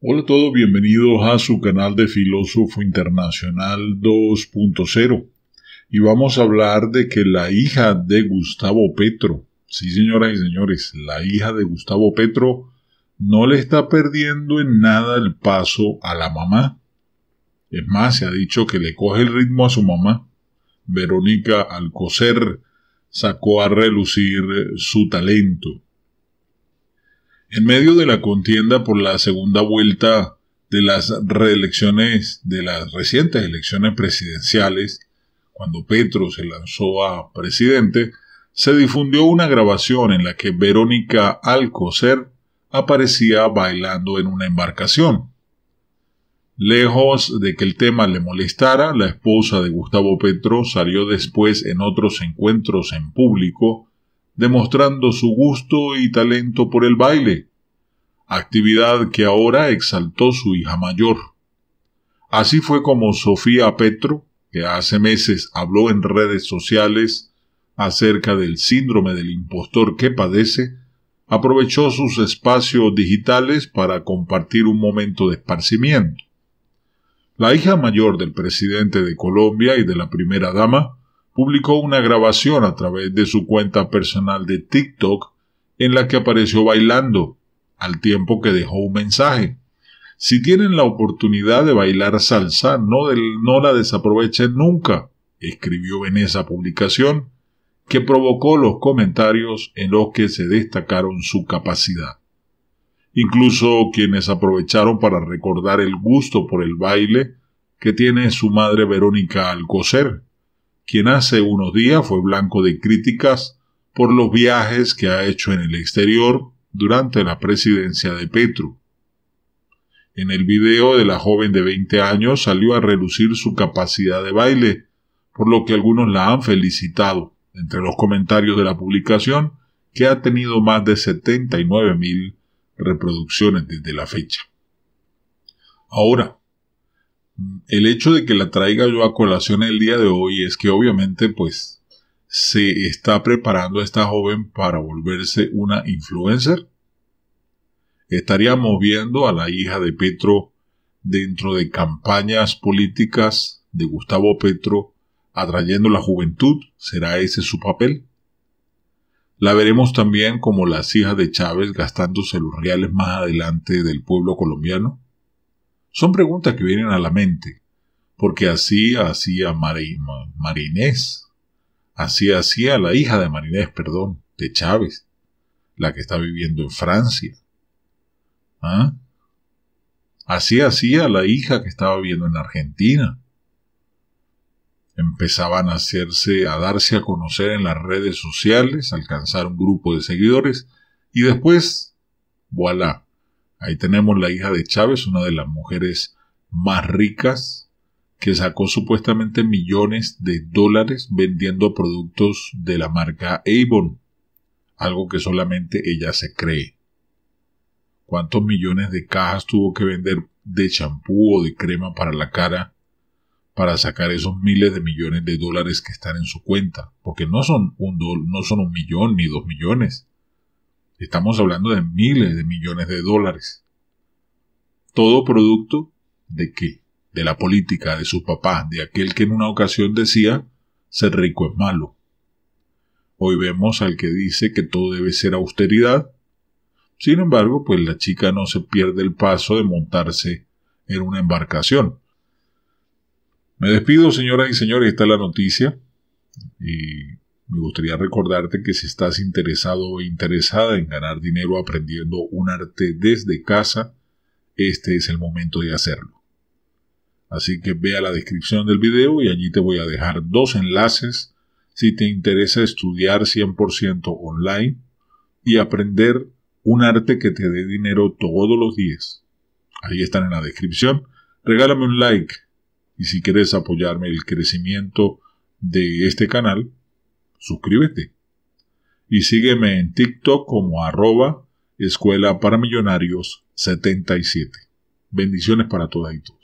Hola a todos, bienvenidos a su canal de Filósofo Internacional 2.0 y vamos a hablar de que la hija de Gustavo Petro, sí señoras y señores, la hija de Gustavo Petro no le está perdiendo en nada el paso a la mamá. Es más, se ha dicho que le coge el ritmo a su mamá. Verónica Alcocer sacó a relucir su talento en medio de la contienda por la segunda vuelta de las reelecciones, de las recientes elecciones presidenciales, cuando Petro se lanzó a presidente, se difundió una grabación en la que Verónica Alcocer aparecía bailando en una embarcación. Lejos de que el tema le molestara, la esposa de Gustavo Petro salió después en otros encuentros en público demostrando su gusto y talento por el baile, actividad que ahora exaltó su hija mayor. Así fue como Sofía Petro, que hace meses habló en redes sociales acerca del síndrome del impostor que padece, aprovechó sus espacios digitales para compartir un momento de esparcimiento. La hija mayor del presidente de Colombia y de la primera dama publicó una grabación a través de su cuenta personal de TikTok en la que apareció bailando, al tiempo que dejó un mensaje. Si tienen la oportunidad de bailar salsa, no, la desaprovechen nunca, escribió en esa publicación, que provocó los comentarios en los que se destacaron su capacidad. Incluso quienes aprovecharon para recordar el gusto por el baile que tiene su madre Verónica Alcocer, quien hace unos días fue blanco de críticas por los viajes que ha hecho en el exterior durante la presidencia de Petro. En el video de la joven de 20 años salió a relucir su capacidad de baile, por lo que algunos la han felicitado. Entre los comentarios de la publicación, que ha tenido más de 79 mil reproducciones desde la fecha. Ahora, el hecho de que la traiga yo a colación el día de hoy es que obviamente pues se está preparando esta joven para volverse una influencer. Estaríamos viendo a la hija de Petro dentro de campañas políticas de Gustavo Petro atrayendo la juventud. ¿Será ese su papel? La veremos también como las hijas de Chávez gastándose los reales más adelante del pueblo colombiano. Son preguntas que vienen a la mente, porque así hacía Marinés, así hacía la hija de Marinés, perdón, de Chávez, la que está viviendo en Francia. ¿Ah? Así hacía la hija que estaba viviendo en Argentina. Empezaban a hacerse, a darse a conocer en las redes sociales, alcanzar un grupo de seguidores y después, voilà, Ahí tenemos la hija de Chávez, una de las mujeres más ricas, que sacó supuestamente millones de dólares vendiendo productos de la marca Avon, algo que solamente ella se cree. ¿Cuántos millones de cajas tuvo que vender de champú o de crema para la cara para sacar esos miles de millones de dólares que están en su cuenta? Porque no son un, no son un millón ni dos millones. Estamos hablando de miles de millones de dólares. Todo producto de qué? De la política de su papá, de aquel que en una ocasión decía ser rico es malo. Hoy vemos al que dice que todo debe ser austeridad. Sin embargo, pues la chica no se pierde el paso de montarse en una embarcación. Me despido, señoras y señores, esta es la noticia. Y me gustaría recordarte que si estás interesado o interesada en ganar dinero aprendiendo un arte desde casa, este es el momento de hacerlo. Así que ve a la descripción del video y allí te voy a dejar dos enlaces si te interesa estudiar 100% online y aprender un arte que te dé dinero todos los días. Ahí están en la descripción. Regálame un like y si quieres apoyarme el crecimiento de este canal, suscríbete. Y sígueme en TikTok como arroba Escuela para Millonarios 77. Bendiciones para todas y todos.